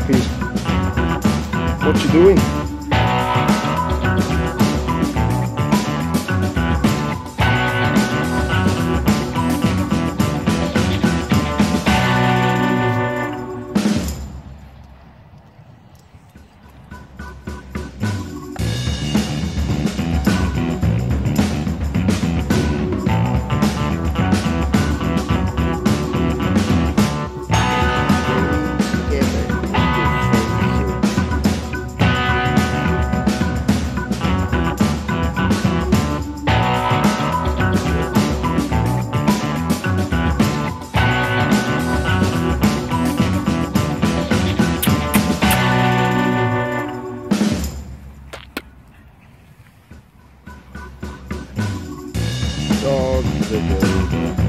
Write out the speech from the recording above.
puppies. What you doing? all the.